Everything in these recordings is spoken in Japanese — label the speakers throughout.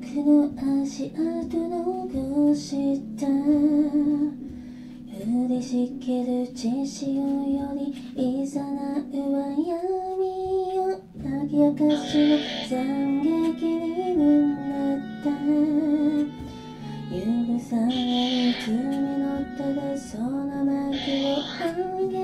Speaker 1: くの足跡残した。降りしける血潮よりいざなうは闇を揚げ明かしの惨劇にうった。許される罪の手でその幕を上げ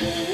Speaker 1: Yeah.